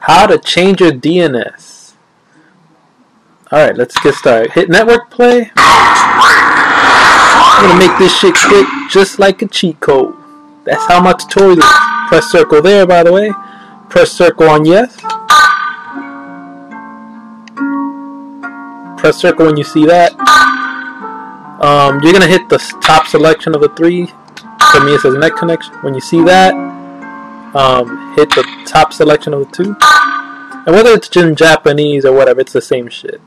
How to change your DNS. Alright, let's get started. Hit network play. I'm gonna make this shit quick just like a cheat code. That's how my tutorial is. Press circle there, by the way. Press circle on yes. Press circle when you see that. Um, you're gonna hit the top selection of the three. For me, it says net connection. When you see that, um, hit the top selection of the two. And whether it's in Japanese or whatever, it's the same shit.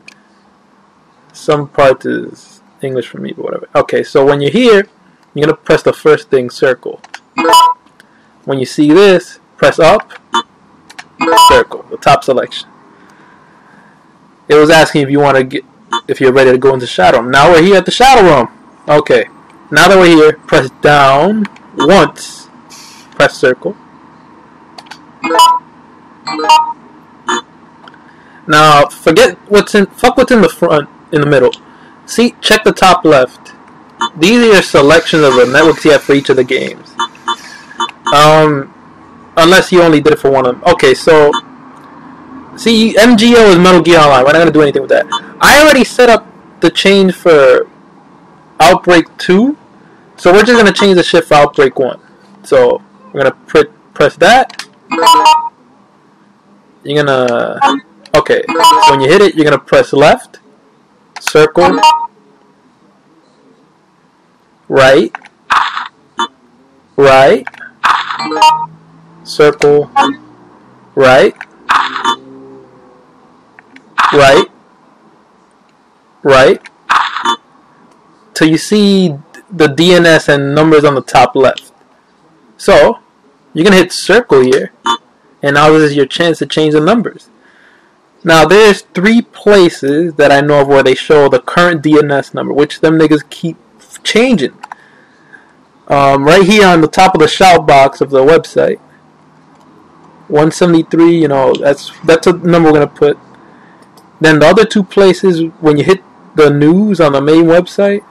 Some parts is English for me, but whatever. Okay, so when you're here, you're gonna press the first thing, circle. When you see this, press up, circle, the top selection. It was asking if you want to get, if you're ready to go into shadow. Now we're here at the shadow room. Okay, now that we're here, press down once, press circle. Now forget what's in, fuck what's in the front, in the middle. See, check the top left. These are your selections of the networks you have for each of the games. Um, unless you only did it for one of them. Okay, so see, MGO is Metal Gear Online. We're not gonna do anything with that. I already set up the change for Outbreak Two, so we're just gonna change the shit for Outbreak One. So we're gonna pr press that. You're gonna okay. So when you hit it, you're gonna press left, circle, right, right circle, right, right, right, till you see the DNS and numbers on the top left. So, you're going to hit circle here, and now this is your chance to change the numbers. Now, there's three places that I know of where they show the current DNS number, which them niggas keep changing. Um, right here on the top of the shout box of the website. 173, you know, that's that's a number we're gonna put. Then the other two places when you hit the news on the main website.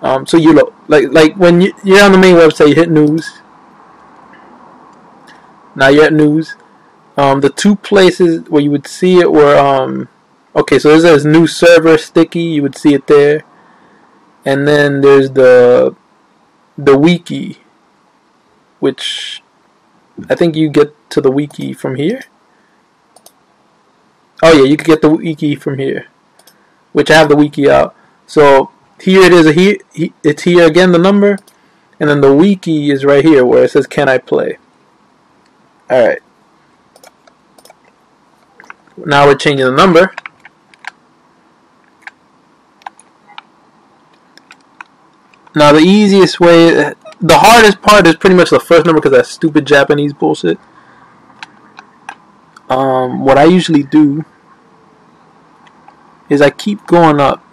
Um, so you look like like when you, you're on the main website, you hit news. Now you're at news. Um, the two places where you would see it were um, okay. So there's this new server sticky. You would see it there, and then there's the the wiki, which I think you get to the wiki from here. Oh yeah, you could get the wiki from here, which I have the wiki out. So here it is. Here it's here again the number, and then the wiki is right here where it says "Can I play?" All right. Now we're changing the number. Now the easiest way, the hardest part is pretty much the first number because that stupid Japanese bullshit. Um, what I usually do is I keep going up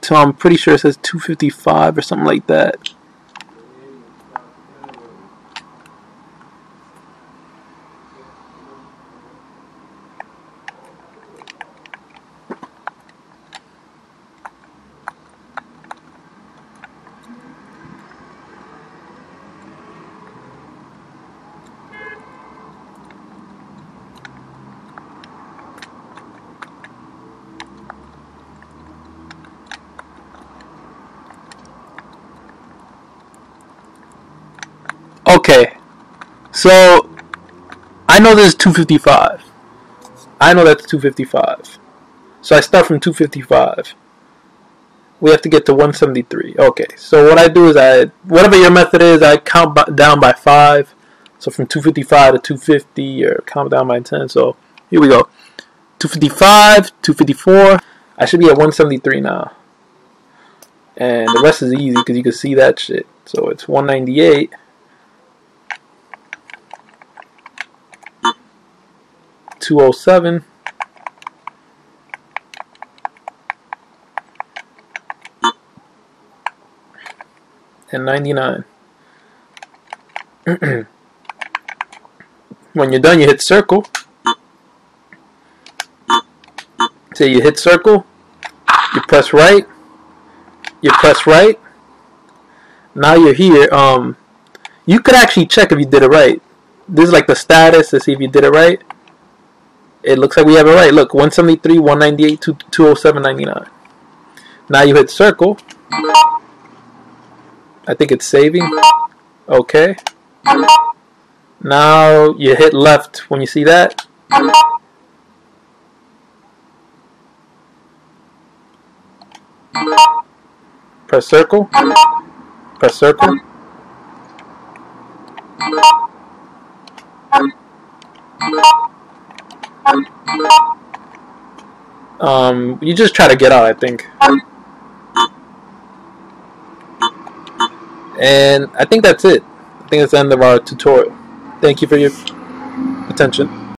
till I'm pretty sure it says 255 or something like that. Okay, so I know this is 255. I know that's 255. So I start from 255. We have to get to 173. Okay, so what I do is I, whatever your method is, I count by, down by 5. So from 255 to 250, or count down by 10. So here we go. 255, 254. I should be at 173 now. And the rest is easy because you can see that shit. So it's 198. 207. And 99. when you're done, you hit circle. So you hit circle, you press right, you press right. Now you're here. Um, you could actually check if you did it right this is like the status to see if you did it right. It looks like we have it right. Look, 173, 198, 207, 99. Now you hit circle. I think it's saving. Okay. Now you hit left when you see that. Press circle. Press circle. Um, you just try to get out, I think. And I think that's it. I think that's the end of our tutorial. Thank you for your attention.